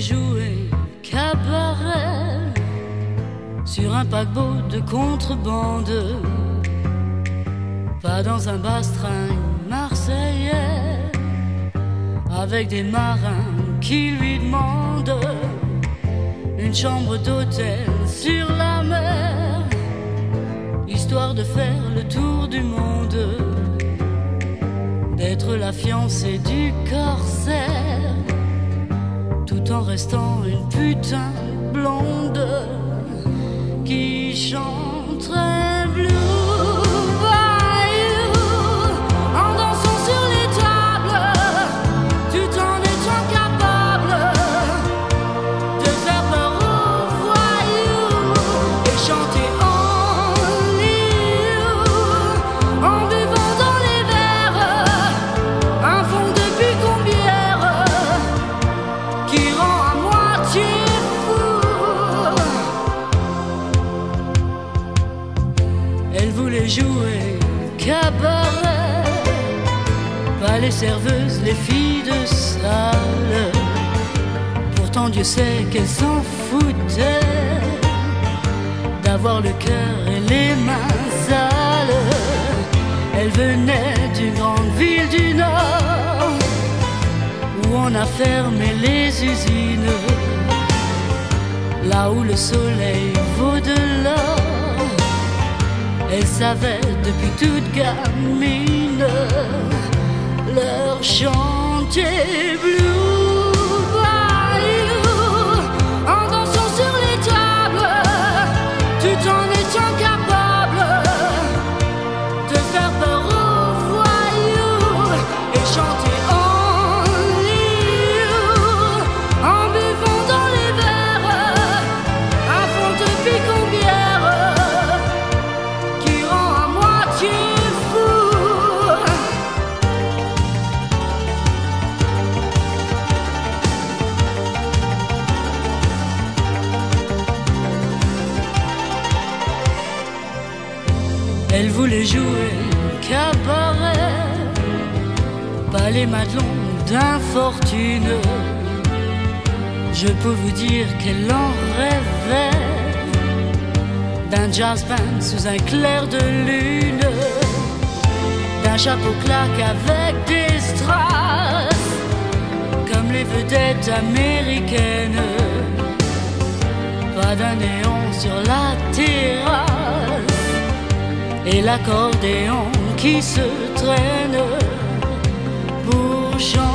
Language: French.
jouer cabaret sur un paquebot de contrebande, pas dans un bastring marseillais, avec des marins qui lui demandent une chambre d'hôtel sur la mer, histoire de faire le tour du monde, d'être la fiancée du corsaire, en restant une putain blonde qui chante voulait jouer cabaret, pas les serveuses, les filles de salle. Pourtant Dieu sait qu'elle s'en foutait d'avoir le cœur et les mains sales. Elle venait d'une grande ville du Nord où on a fermé les usines, là où le soleil vaut. Depuis toute gamine leur chanter blue Elle voulait jouer cabaret, pas les madelons d'infortune. Je peux vous dire qu'elle en rêvait d'un jazz band sous un clair de lune, d'un chapeau claque avec des strass, comme les vedettes américaines, pas d'un néon sur la terrasse et l'accordéon qui se traîne pour chanter.